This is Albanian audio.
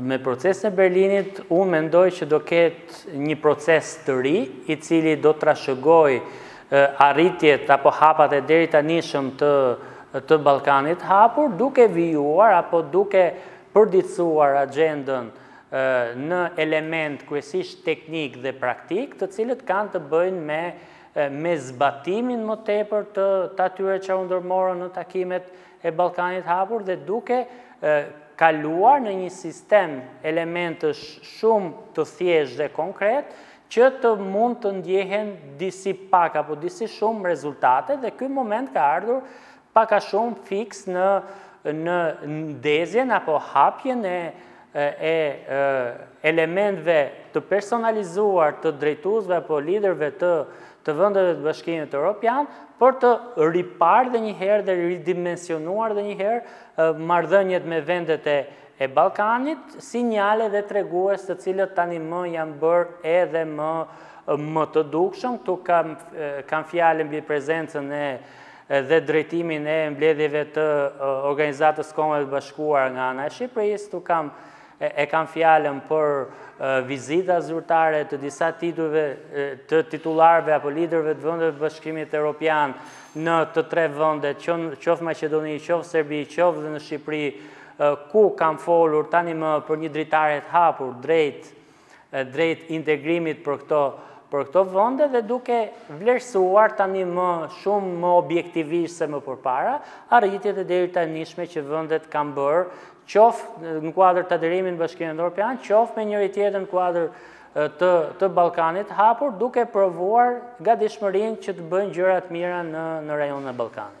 Me procesin e Berlinit, unë mendoj që do ketë një proces të ri, i cili do të trashëgojë arritjet apo hapat e deritanishëm të të Ballkanit të Hapur, duke vijuar apo duke përditësuar agjendën në elementë kryesisht teknikë dhe praktikë, të cilët kanë të bëjnë me me zbatimin më tepër të të atyre që u ndërmorën në takimet e Ballkanit të Hapur dhe duke kaluar në një sistem elementësh shumë të thjeshtë dhe konkretë, që të mund të ndjehen disi pak apo disi shumë rezultate dhe ky moment ka ardhur pak a shumë fiks në në ndezjen apo hapjen e e elementëve të personalizuar të drejtuesve apo liderëve të të vendeve të Bashkimit Evropian për të riparë dhe njëherë dhe ridimensionuar dhe njëherë marrëdhëniet me vendet e e Ballkanit, sinjale dhe tregues të cilët tanimë janë bërë edhe më më të dukshëm, këtu kam kam fjalën mbi prezencën e dhe drejtimin e mbledhjeve të Organizatës së Kombeve të Bashkuara nga ana e Shqipërisë, këtu kam e kam fjalën për vizita zyrtare të disa ti të titullarëve apo liderëve të vendeve të Bashkimit Evropian në të tre vendet, qoftë Maqedoni, qoftë Serbi, qoftë dhe në Shqipëri, ku kam folur tanimë për një dritare të hapur drejt drejt integrimit për këto për këto vende dhe duke vlerësuar tanimë shumë më objektivisht se më përpara, arritjet e deritanishme që vendet kanë bërë, qoftë në kuadër të aderimit në Bashkimin Evropian, qoftë me njëri-tjetrin në kuadër të Ballkanit të Hapur, duke provuar gatishmërinë që të bëjnë gjëra të mira në rajonin e Ballkanit.